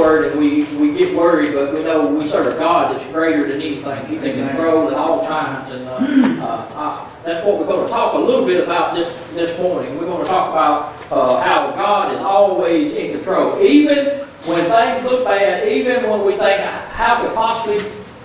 word and we, we get worried, but we know we serve a God that's greater than anything. He's in control at all times, and uh, uh, I, that's what we're going to talk a little bit about this this morning. We're going to talk about uh, how God is always in control, even when things look bad, even when we think, how could possibly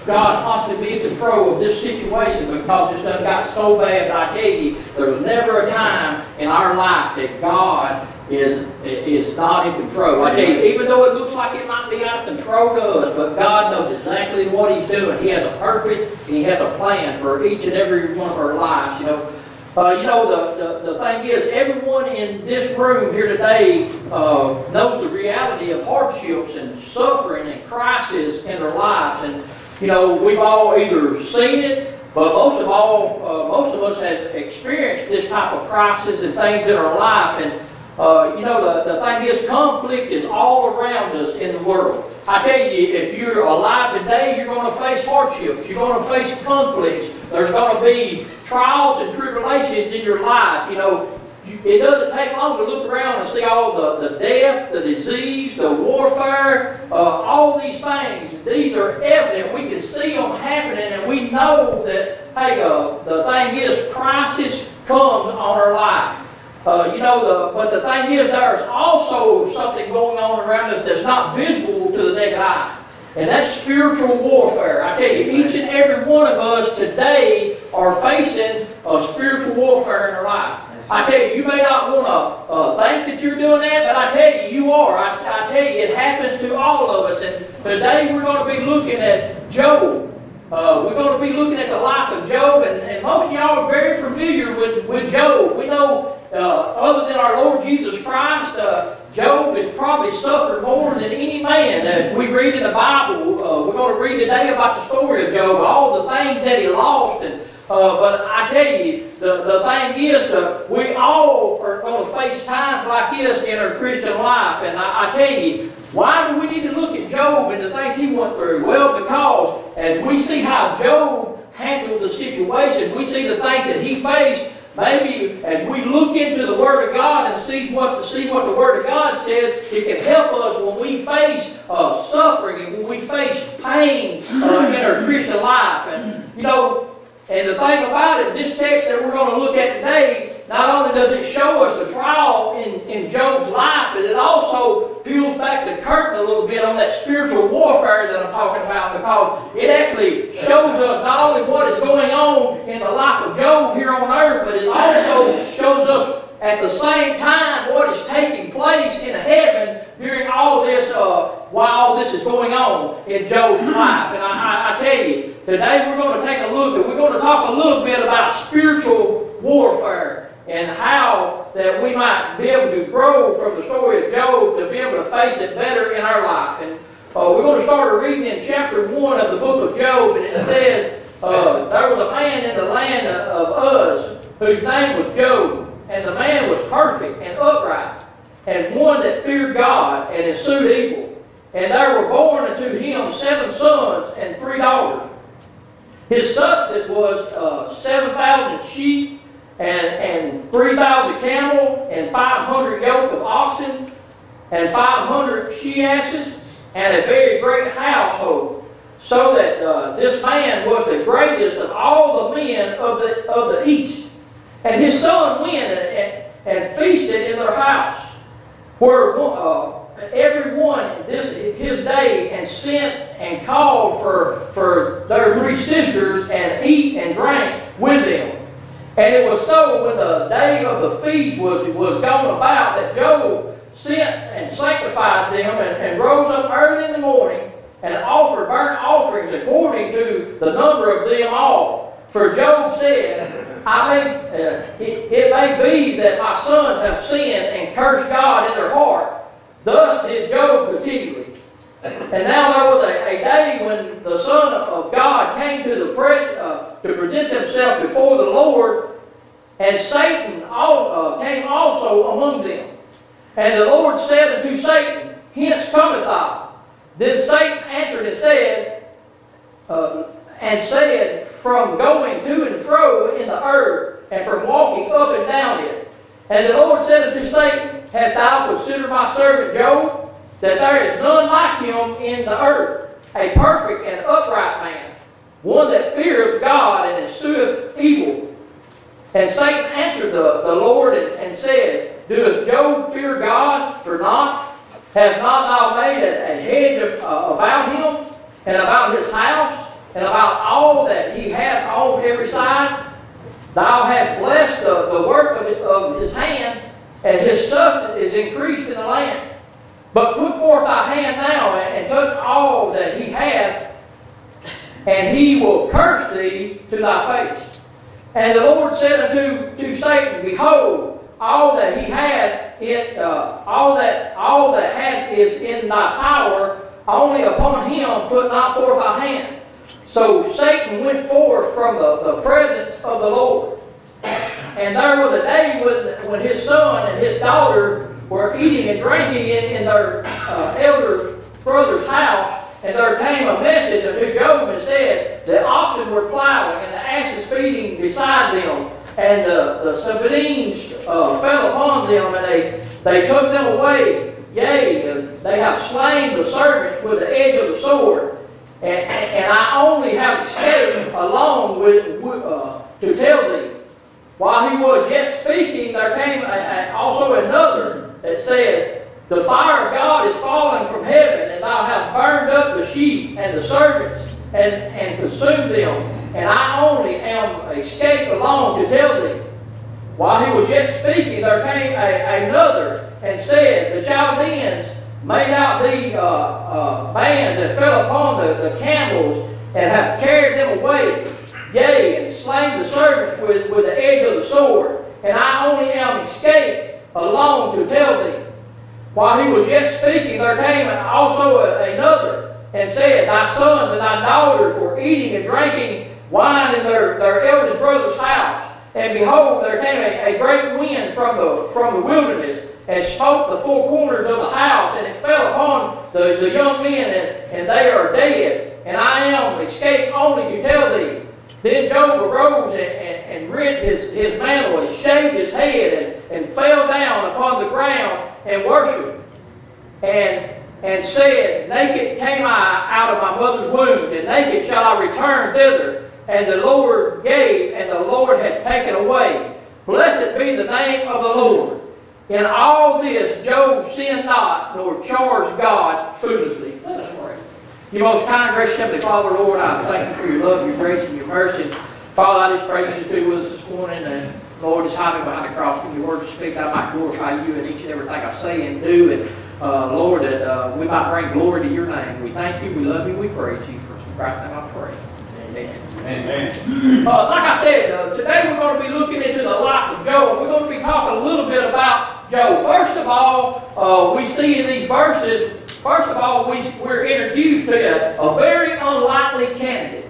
God possibly be in control of this situation because it's done got so bad. I tell you, there's never a time in our life that God is is not in control. I tell you, even though it looks like it might be out of control to us, but God knows exactly what He's doing. He has a purpose and He has a plan for each and every one of our lives. You know, uh, you know the, the, the thing is, everyone in this room here today uh, knows the reality of hardships and suffering and crisis in their lives, and you know we've all either seen it but most of all, uh, most of us have experienced this type of crisis and things in our life. And uh, you know, the, the thing is, conflict is all around us in the world. I tell you, if you're alive today, you're going to face hardships. You're going to face conflicts. There's going to be trials and tribulations in your life. You know, it doesn't take long to look around and see all the, the death, the disease, the warfare, uh, all these things. These are evident. We can see them happening, and we know that, hey, uh, the thing is, crisis comes on our life. Uh, you know, the, but the thing is, there's also something going on around us that's not visible to the naked eye. And that's spiritual warfare. I tell you, each and every one of us today are facing a spiritual warfare in our life. I tell you, you may not want to uh, think that you're doing that, but I tell you, you are. I, I tell you, it happens to all of us. And today we're going to be looking at Job. Uh, we're going to be looking at the life of Job, and, and most of y'all are very familiar with, with Job. We know uh, other than our Lord Jesus Christ, uh, Job has probably suffered more than any man. As we read in the Bible, uh, we're going to read today about the story of Job, all the things that he lost. And, uh, but I tell you, the, the thing is, uh, we all are going to face times like this in our Christian life. And I, I tell you, why do we need to look at Job and the things he went through? Well, because as we see how Job handled the situation, we see the things that he faced, Maybe as we look into the Word of God and see what, see what the Word of God says, it can help us when we face uh, suffering and when we face pain uh, in our Christian life. And, you know, and the thing about it, this text that we're going to look at today not only does it show us the trial in, in Job's life, but it also peels back the curtain a little bit on that spiritual warfare that I'm talking about because it actually shows us not only what is going on in the life of Job here on earth, but it also shows us at the same time what is taking place in heaven during all this, uh, while all this is going on in Job's life. And I, I, I tell you, today we're going to take a look and we're going to talk a little bit about spiritual warfare and how that we might be able to grow from the story of Job to be able to face it better in our life. And uh, we're going to start reading in chapter 1 of the book of Job, and it says, uh, There was a man in the land of Uz whose name was Job, and the man was perfect and upright, and one that feared God and eschewed evil. And there were born unto him seven sons and three daughters. His substance was uh, 7,000 sheep and, and 3,000 camel, and 500 yoke of oxen, and 500 she asses, and a very great household. So that uh, this man was the greatest of all the men of the, of the east. And his son went and, and, and feasted in their house, where uh, every one this his day and sent and called for, for their three sisters and eat and drank with them. And it was so when the day of the feast was, was gone about that Job sent and sanctified them and, and rose up early in the morning and offered burnt offerings according to the number of them all. For Job said, I may, uh, it, it may be that my sons have sinned and cursed God in their heart. Thus did Job continually. And now there was a, a day when the Son of God came to the pres- uh, to present himself before the Lord, and Satan all, uh, came also among them. And the Lord said unto Satan, Hence cometh thou. Then Satan answered and said, uh, and said, From going to and fro in the earth, and from walking up and down it. And the Lord said unto Satan, Hast thou considered my servant Job? That there is none like him in the earth, a perfect and upright man, one that feareth God and escheweth evil. And Satan answered the, the Lord and, and said, Doeth Job fear God for naught? Has not thou made a, a hedge of, uh, about him, and about his house, and about all that he hath on every side? Thou hast blessed the, the work of, of his hand, and his stuff is increased in the land. But put forth thy hand now, and, and touch all that he hath, and he will curse thee to thy face. And the Lord said unto to Satan, Behold, all that he had, it, uh, all that all that hath is in thy power. Only upon him put not forth thy hand. So Satan went forth from the, the presence of the Lord. And there was a day when, when his son and his daughter were eating and drinking in, in their uh, elder brother's house. And there came a message unto Job and said, The oxen were plowing and the asses feeding beside them. And the, the Sabeans uh, fell upon them and they, they took them away. Yea, they have slain the servants with the edge of the sword. And, and I only have escaped alone with, uh, to tell thee. While he was yet speaking, there came a, a, also another that said, The fire of God is falling from heaven, and thou hast burned up the sheep and the servants and, and consumed them. And I only am escaped alone to tell thee. While he was yet speaking, there came a, another and said, The Chaldeans made out the uh, uh, bands and fell upon the, the camels and have carried them away. Yea, and slain the servants with, with the edge of the sword. And I only am escaped alone to tell thee. While he was yet speaking, there came also another and said, Thy sons and thy daughters were eating and drinking wine in their, their eldest brother's house. And behold, there came a, a great wind from the, from the wilderness and smote the four corners of the house, and it fell upon the, the young men, and, and they are dead. And I am escaped only to tell thee. Then Job arose and, and, and rent his, his mantle and shaved his head and, and fell down upon the ground and worshipped. And, and said, Naked came I out of my mother's womb, and naked shall I return thither. And the Lord gave, and the Lord hath taken away. Blessed be the name of the Lord. In all this, Job sinned not, nor charged God foolishly. Let us pray. You most kind, gracious Heavenly Father, Lord, I thank you for your love, your grace, and your mercy. Father, I just pray you to be with us this morning, and Lord, just hide me behind the cross when your word to speak, that I might glorify you in each and everything I say and do, and uh, Lord, that uh, we might bring glory to your name. We thank you, we love you, we praise you. For Christ's name I pray. Amen. Amen. Uh, like I said, uh, today we're going to be looking into the life of Job. We're going to be talking a little bit about Job. First of all, uh, we see in these verses First of all, we, we're introduced to a, a very unlikely candidate.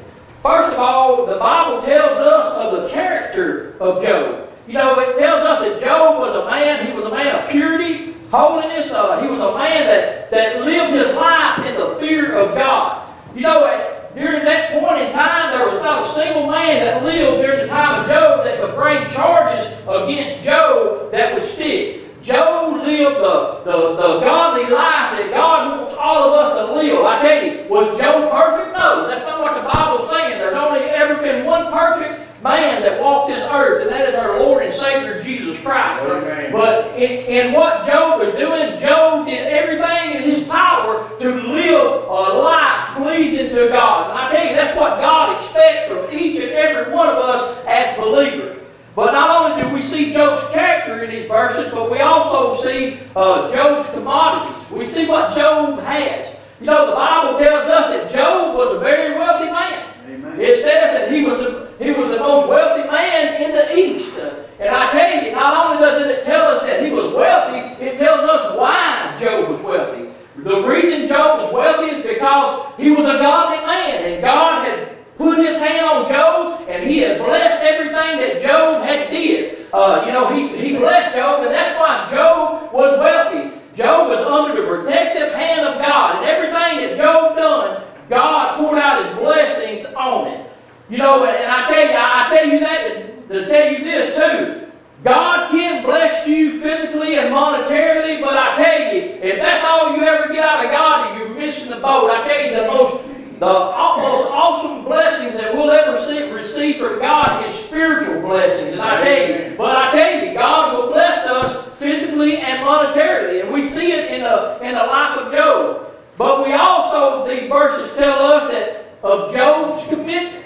First of all, the Bible tells us of the character of Job. You know, it tells us that Job was a man, he was a man of purity, holiness. Uh, he was a man that, that lived his life in the fear of God. You know, at, during that point in time, there was not a single man that lived during the time of Job that could bring charges against Job that would stick. Job lived the, the, the godly life that God wants all of us to live. I tell you, was Job perfect? No, that's not what the Bible's saying. There's only ever been one perfect man that walked this earth, and that is our Lord and Savior Jesus Christ. Amen. But in, in what Job was doing, Job did everything in his power to live a life pleasing to God. And I tell you, that's what God expects from each and every one of us as believers. But not only do we see Job's character in these verses, but we also see uh, Job's commodities. We see what Job has. You know, the Bible tells us that Job was a very wealthy man. Amen. It says that he was, a, he was the most wealthy man in the East. Uh, and I tell you, not only does it tell us that he was wealthy, it tells us why Job was wealthy. The reason Job was wealthy is because he was a godly man, and God had put his hand on Job, and he had blessed everything that Job had did. Uh, you know, he, he blessed Job, and that's why Job was wealthy. Job was under the protective hand of God, and everything that Job done, God poured out his blessings on it. You know, and I tell you, I tell you that to, to tell you this too. God can bless you physically and monetarily, but I tell you, if that's all you ever get out of God, you're missing the boat. I tell you, the most the most awesome blessings that we'll ever see, receive from God is spiritual blessings. And I tell you, but I tell you, God will bless us physically and monetarily. And we see it in the, in the life of Job. But we also, these verses tell us that of Job's commitment.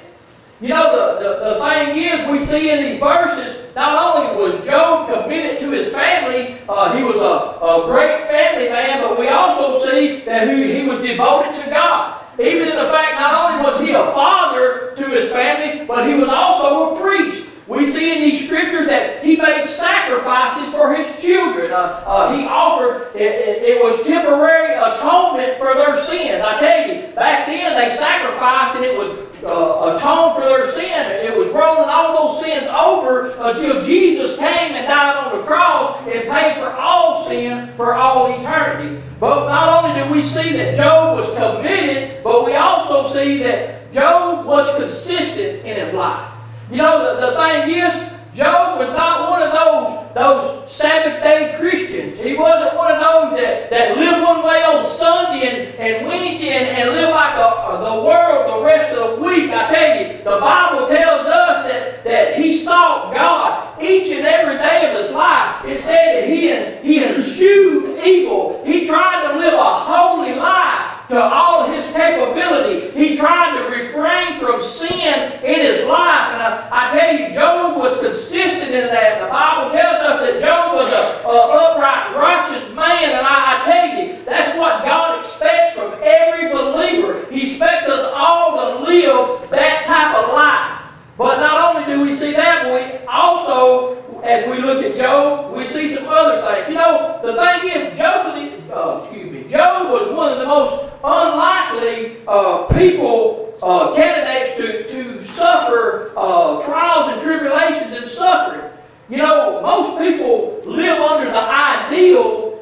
You know, the, the, the thing is, we see in these verses, not only was Job committed to his family, uh, he was a, a great family man, but we also see that he, he was devoted to God. Even in the fact not only was he a father to his family, but he was also a priest. We see in these scriptures that he made sacrifices for his children. Uh, uh, he offered, it, it, it, was temporary atonement for their sins. I tell you, back then they sacrificed and it would uh, atone for their sin. It was rolling all those sins over until Jesus came and died on the cross and paid for all sin for all eternity. But not only do we see that Job was committed, but we also see that Job was consistent in his life. You know, the, the thing is, Job was not one of those, those Sabbath day Christians. He wasn't one of those that, that lived one way on Sunday and, and Wednesday and, and lived like the, the world the rest of the week. I tell you, the Bible tells us that, that he sought God each and every day of his life. It said that he, he eschewed evil. He tried to live a holy life to all his capability. He tried to refrain from sin in his life. And I, I tell you, Job was consistent in that. The Bible tells us that Job was an upright, righteous man. And I, I tell you, that's what God expects from every believer. He expects us all to live that type of life. But not only do we see that, we also as we look at Job, we see some other things. You know, the thing is, Job, uh, excuse me, Job was one of the most unlikely uh, people, uh, candidates to, to suffer uh, trials and tribulations and suffering. You know, most people live under the ideal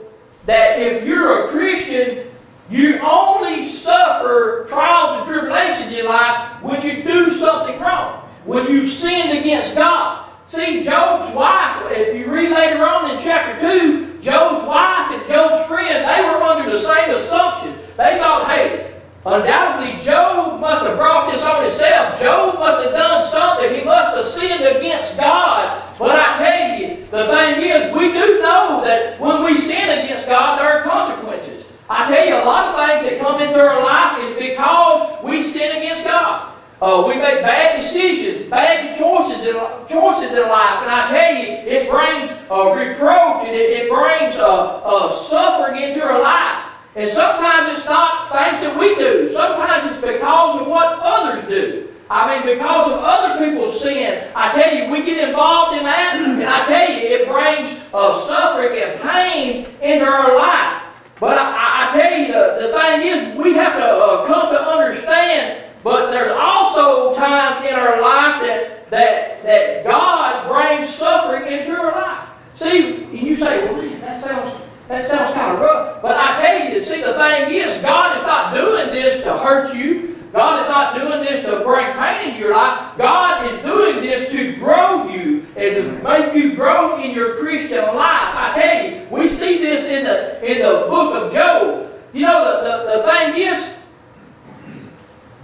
if you're a Christian, you only suffer trials and tribulations in your life when you do something wrong, when you've sinned against God. See, Job's wife, if you read later on in chapter 2, Job's wife and Job's friend, they were under the same assumption. They thought, hey, undoubtedly Job must have brought this on himself. Job must have done something. He must have sinned against God. But I tell you, the thing is, we do know that when we sin against God, there are consequences. I tell you, a lot of things that come into our life is because we sin against God. Uh, we make bad decisions, bad choices in, choices in life, and I tell you, it brings uh, reproach and it, it brings uh, uh, suffering into our life. And sometimes it's not things that we do. Sometimes it's because of what others do. I mean, because of other people's sin. I tell you, we get involved in that, and I tell you, it brings uh, suffering and pain into our life. But I, I tell you, the, the thing is, we have to uh, come to understand but there's also times in our life that, that, that God brings suffering into our life. See, and you say, well, man, that sounds, that sounds kind of rough. But I tell you, see, the thing is, God is not doing this to hurt you. God is not doing this to bring pain into your life. God is doing this to grow you and to make you grow in your Christian life. I tell you, we see this in the in the book of Job. You know, the, the, the thing is,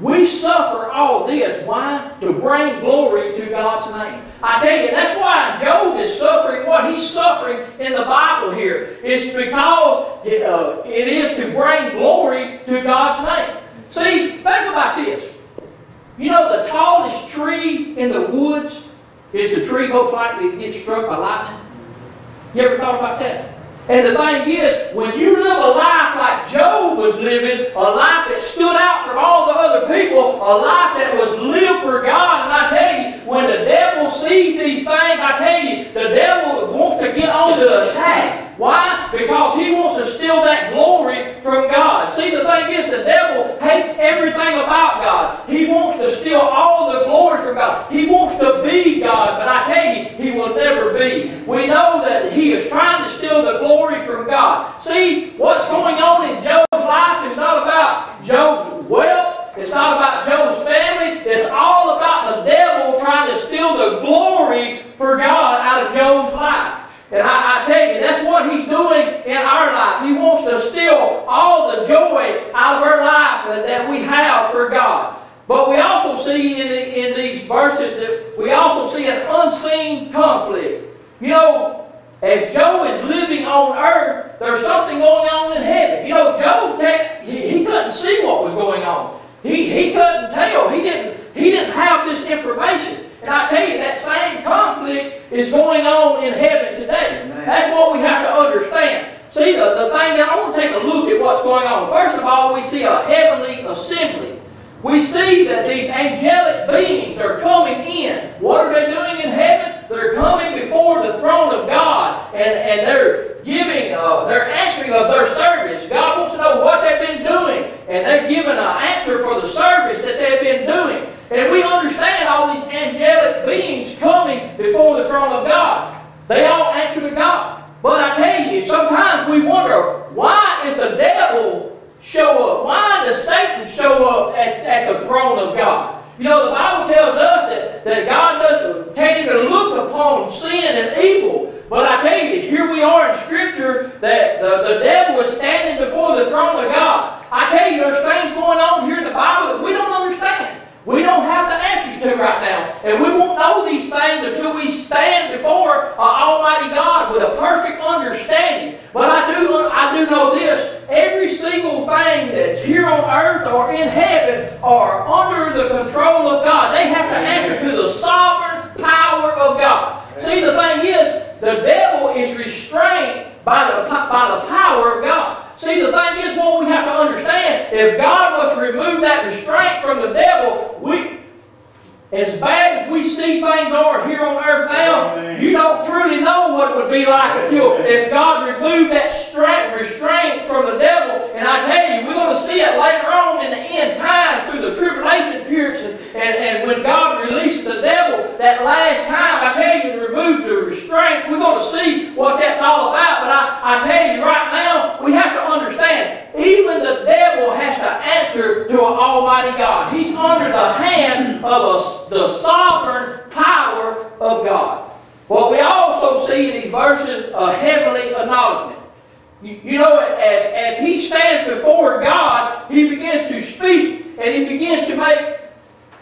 we suffer all this. Why? To bring glory to God's name. I tell you, that's why Job is suffering what he's suffering in the Bible here. It's because it, uh, it is to bring glory to God's name. See, think about this. You know, the tallest tree in the woods is the tree most likely to get struck by lightning. You ever thought about that? And the thing is, when you live a life like Job was living, a life that stood out from all the other people, a life that was lived for God, and I tell you, when the devil sees these things, I tell you, the devil wants to get on the attack. Why? Because he wants to steal that glory from God. See, the thing is, the devil hates everything about God. He wants to steal all the glory from God. He wants to be God, but I tell you, he will never be. We know that he is trying to steal the glory from God. See, what's going on in Job's life is not about Job's wealth. It's not about Job's trying to steal the glory for God out of Job's life. And I, I, tell you, that's what he's doing in our life. He wants to steal all the joy out of our life that, that we have for God. But we also see in, the, in these verses that we also see an unseen conflict. You know, as Job is living on earth, there's something going on in heaven. You know, Job, he, he couldn't see what was going on. He, he couldn't tell. He didn't, he didn't have this information. And I tell you, that same conflict is going on in heaven today. Amen. That's what we have to understand. See, the, the thing that I want to take a look at what's going on. First of all, we see a heavenly assembly. We see that these angelic beings are coming in. What are they doing in heaven? They're coming before the throne of God and, and they're giving, uh, they're answering of their service. God wants to know what they've been doing and they're giving an answer for the service that they've been doing. And we understand all these angelic beings coming before the throne of God. They all answer to God. But I tell you, sometimes we wonder, why is the devil show up? Why does Satan show up at, at the throne of God? You know, the Bible tells us that, that God doesn't, can't even look upon sin and evil. But I tell you, here we are in Scripture that the, the devil is standing before the throne of God. I tell you, there's things going on here in the Bible that we don't understand. We don't have the answers to right now. And we won't know these things until we stand before an Almighty God with a perfect understanding. But I do, I do know this. Every single thing that's here on earth or in heaven are under the control of God. They have to answer to the sovereign power of God. See, the thing is, the devil is restrained by the, by the power of God. See, the thing is, what we have to understand, if God was to remove that restraint from the devil, as bad as we see things are here on earth now, you don't truly know what it would be like until if God removed that restraint from the devil. And I tell you, we're going to see it later on in the end times through the tribulation periods and, and, and when God releases the devil that last time, I tell you, removes the restraint. we're going to see what that's all about. But I, I tell you right now, we have to understand, even the devil has to answer to an almighty God. He's under the hand of a the sovereign power of God. But we also see in these verses a heavenly acknowledgement. You, you know, as, as he stands before God, he begins to speak and he begins to make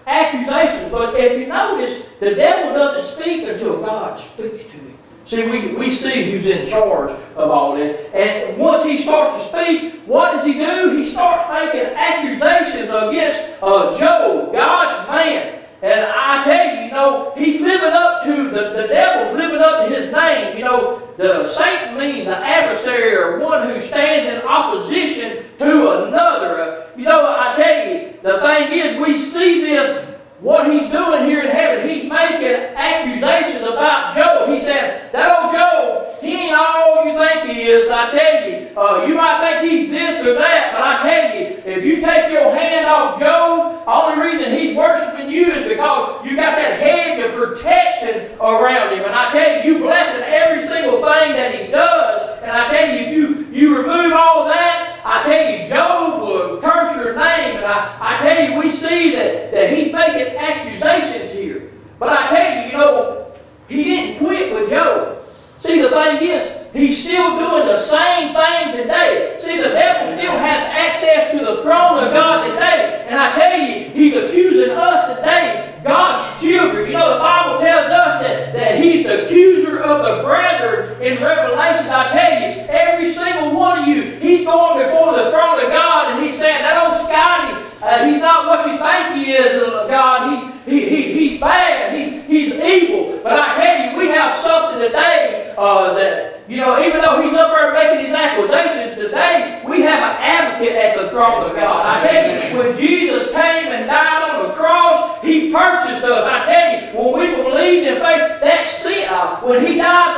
accusations. But if you notice, the devil doesn't speak until God speaks to him. See, we, we see who's in charge of all this. And once he starts to speak, what does he do? He starts making accusations against uh, Job, God's man. And I tell you, you know, he's living up to, the, the devil's living up to his name. You know, the Satan means an adversary or one who stands in opposition to another. You know, I tell you, the thing is, we see this, what he's doing here in heaven. He's making accusations about Job. He said, that old Job, he ain't all you think he is. I tell you, uh, you might think he's this or that, but I tell you, if you take your hand off Job, only reason he's worshiping you is because you got that hedge of protection around him. And I tell you, you blessing every single thing that he does. And I tell you, if you, you remove all that, I tell you, Job will curse your name. And I, I tell you, we see that, that he's making accusations here. But I tell you, you know, he didn't quit with Job. See, the thing is, He's still doing the same thing today. See, the devil still has access to the throne of God today. And I tell you, he's accusing us today, God's children. You know, the Bible tells us that, that he's the accuser of the brethren in Revelation. I tell you, every single one of you, he's going before the throne of God and he's saying, that old Scottie, uh, he's not what you think he is, uh, God. He's, he, he, he's bad. He, he's evil. But I tell you, we have something today uh, that you know, even though he's up there making these accusations today, we have an advocate at the throne of God. I tell you, when Jesus came and died on the cross, he purchased us. I tell you, when we believed in faith, that sin, uh, when he died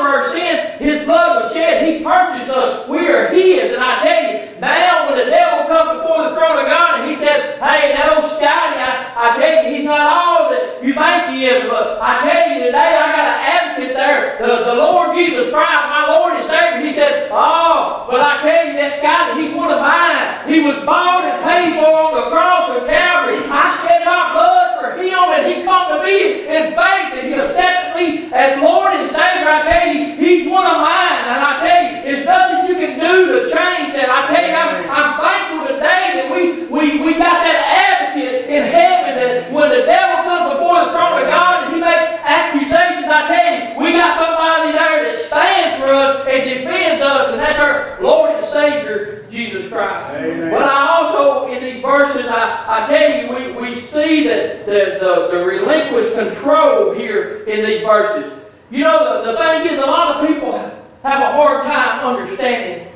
Savior, Jesus Christ. Amen. But I also, in these verses, I, I tell you, we, we see that the, the, the relinquished control here in these verses. You know, the, the thing is, a lot of people have a hard time understanding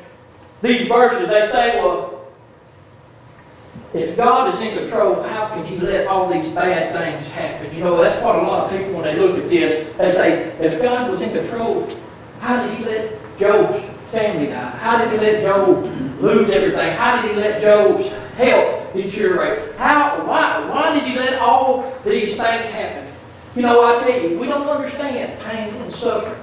these verses. They say, well, if God is in control, how can He let all these bad things happen? You know, that's what a lot of people, when they look at this, they say, if God was in control, how did He let Job's family die? How did He let Job lose everything? How did He let Job's health deteriorate? How, why, why did He let all these things happen? You know, I tell you, we don't understand pain and suffering.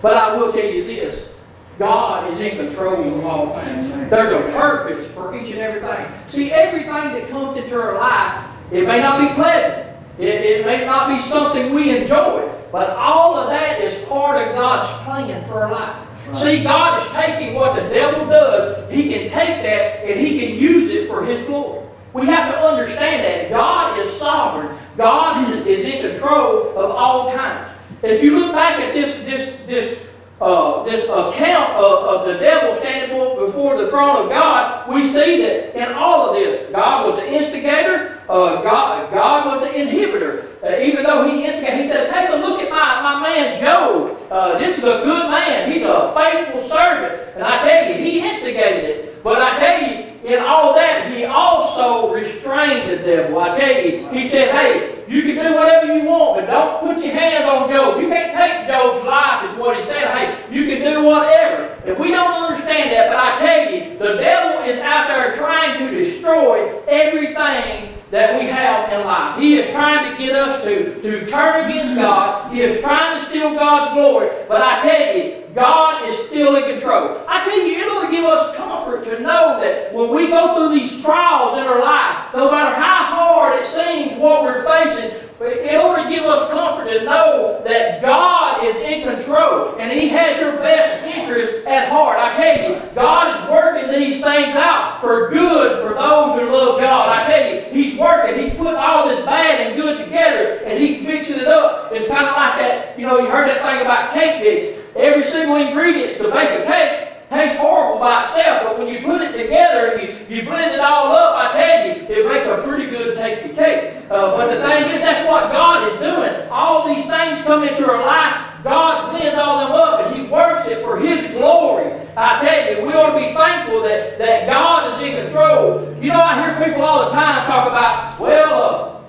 But I will tell you this. God is in control of all things. There's a purpose for each and everything. See, everything that comes into our life, it may not be pleasant. It, it may not be something we enjoy. But all of that is part of God's plan for our life. See, God is taking what the devil does, he can take that and he can use it for his glory. We have to understand that God is sovereign. God is, is in control of all times. If you look back at this, this, this, uh, this account of, of the devil standing before the throne of God, we see that in all of this, God was the instigator, uh, God, God was the inhibitor. Uh, even though he instigated, he said, take a look at my, my man Job. Uh, this is a good man. He's a faithful servant. And I tell you, he instigated it. But I tell you, in all that, he also restrained the devil. I tell you, he said, hey, you can do whatever you want, but don't put your hands on Job. You can't take Job's life, is what he said. Hey, you can do whatever. And we don't understand that, but I tell you, the devil is out there trying to destroy everything that we have in life. He is trying to get us to, to turn against God. He is trying to steal God's glory. But I tell you, God is still in control. I tell you, it ought to give us comfort to know that when we go through these trials in our life, no matter how hard it seems what we're facing, it ought to give us comfort to know that God is in control and He has your best interest at heart. I tell you, God is working these things out for good for those who love God. I tell you, He's working. He's putting all this bad and good together and He's mixing it up. It's kind of like that, you know, you heard that thing about cake mix. Every single ingredient to make a cake tastes horrible by itself, but when you put it together and you, you blend it all up, I tell you, it makes a pretty good tasty cake. Uh, but the thing is, that's what God is doing. All these things come into our life. God blends all them up and He works it for His glory. I tell you, we ought to be thankful that, that God is in control. You know, I hear people all the time talk about, well,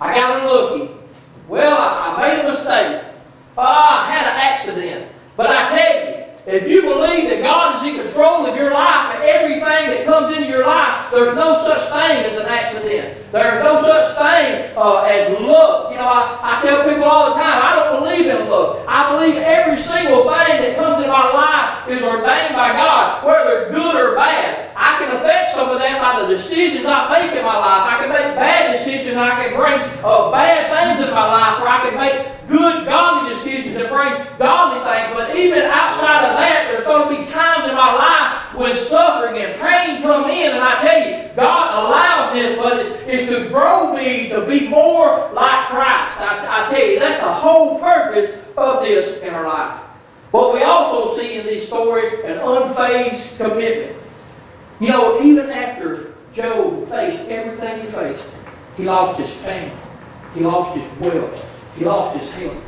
uh, I got unlucky. Well, I, I made a mistake. Oh, I had an accident. But I tell you, if you believe that God is in control of your life and everything that comes into your life, there's no such thing as an accident. There's no such thing uh, as luck. You know, I, I tell people all the time, I don't believe in luck. I believe every single thing that comes into my life is ordained by God, whether good or bad. I can affect some of that by the decisions I make in my life. I can make bad decisions and I can bring uh, bad things into my life, or I can make good, godly decisions and bring godly things. But even outside of that, there's going to be times in my life when suffering pain come in. And I tell you, God allows this, but it's, it's to grow me to be more like Christ. I, I tell you, that's the whole purpose of this in our life. But we also see in this story an unfazed commitment. You know, even after Job faced everything he faced, he lost his family. He lost his wealth. He lost his health.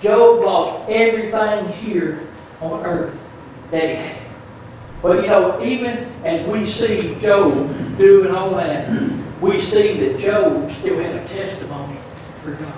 Job lost everything here on earth that he had. But you know, even as we see Job doing all that, we see that Job still had a testimony for God.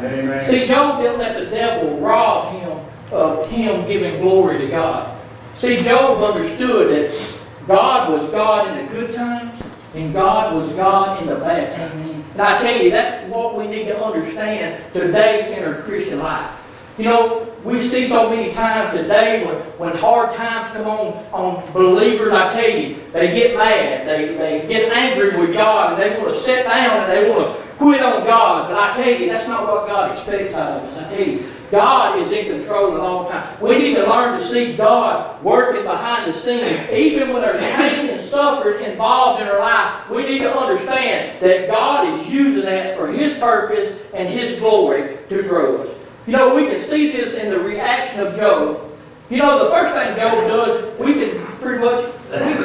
Amen. See, Job didn't let the devil rob him of him giving glory to God. See, Job understood that God was God in the good times, and God was God in the bad times. And I tell you, that's what we need to understand today in our Christian life. You know, we see so many times today when, when hard times come on, on believers, I tell you, they get mad. They, they get angry with God and they want to sit down and they want to quit on God. But I tell you, that's not what God expects out of us. I tell you, God is in control at all times. We need to learn to see God working behind the scenes. Even when there's pain and suffering involved in our life, we need to understand that God is using that for His purpose and His glory to grow us. You know, we can see this in the reaction of Job. You know, the first thing Job does, we can pretty much,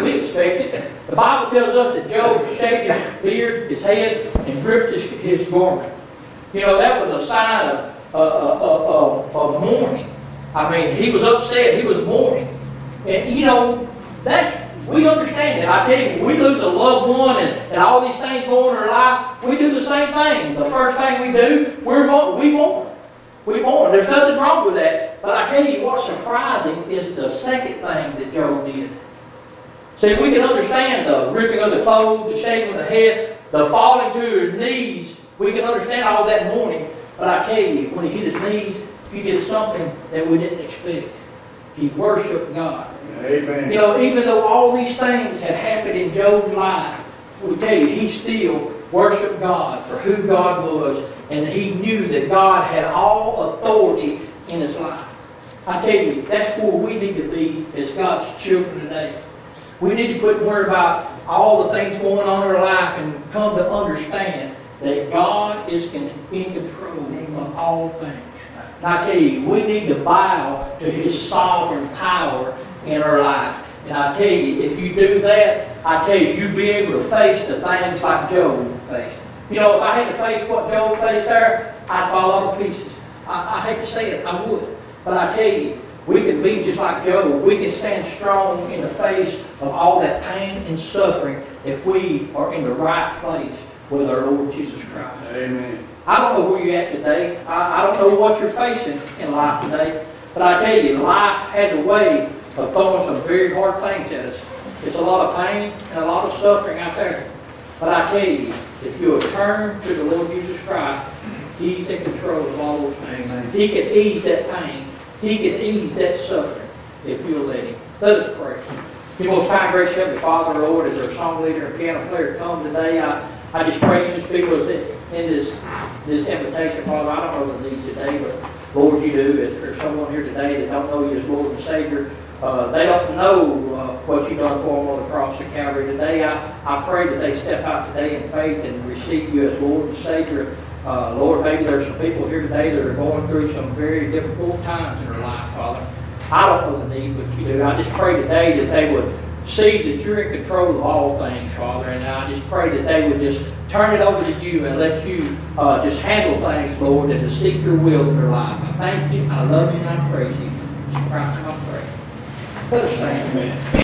we, expect it. The Bible tells us that Job shaved his beard, his head, and gripped his, his garment. You know, that was a sign of, uh, uh, uh, of, of mourning. I mean, he was upset, he was mourning. And, you know, that's, we understand it. I tell you, we lose a loved one and, and all these things go on in our life, we do the same thing. The first thing we do, we're, we mourn. We mourn. There's nothing wrong with that. But I tell you what's surprising is the second thing that Job did. See, we can understand the ripping of the clothes, the shaving of the head, the falling to his knees. We can understand all that mourning. But I tell you, when he hit his knees, he did something that we didn't expect. He worshiped God. Amen. You know, even though all these things had happened in Job's life, we tell you, he still worshiped God for who God was, and he knew that God had all authority in his life. I tell you, that's where we need to be as God's children today. We need to quit worrying about all the things going on in our life and come to understand that God is in control of all things. And I tell you, we need to bow to His sovereign power in our life. And I tell you, if you do that, I tell you, you'll be able to face the things like Job faced. You know, if I had to face what Job faced there, I'd fall all to pieces. I, I hate to say it, I would. But I tell you, we can be just like Job. We can stand strong in the face of all that pain and suffering if we are in the right place with our Lord Jesus Christ. Amen. I don't know where you're at today. I, I don't know what you're facing in life today. But I tell you, life has a way of throwing some very hard things at us. It's a lot of pain and a lot of suffering out there. But I tell you, if you will turn to the Lord Jesus Christ, He's in control of all those things. He can ease that pain. He can ease that suffering if you'll let Him. Let us pray. Dear most high gracious Heavenly Father, Lord, as our song leader and piano player come today, I, I just pray you just be with in this, this invitation, Father. I don't know the need today, but Lord, you do. If there's someone here today that don't know you as Lord and Savior, uh, they don't know uh, what you've done for them on the cross of Calvary today. I, I pray that they step out today in faith and receive you as Lord and Savior. Uh, Lord, maybe there's some people here today that are going through some very difficult times in their life, Father. I don't know the need, but you do. I just pray today that they would see that you're in control of all things, Father. And I just pray that they would just turn it over to you and let you uh, just handle things, Lord, and to seek your will in their life. I thank you, I love you, and I praise you. Christ, I pray. Let us stand. Amen.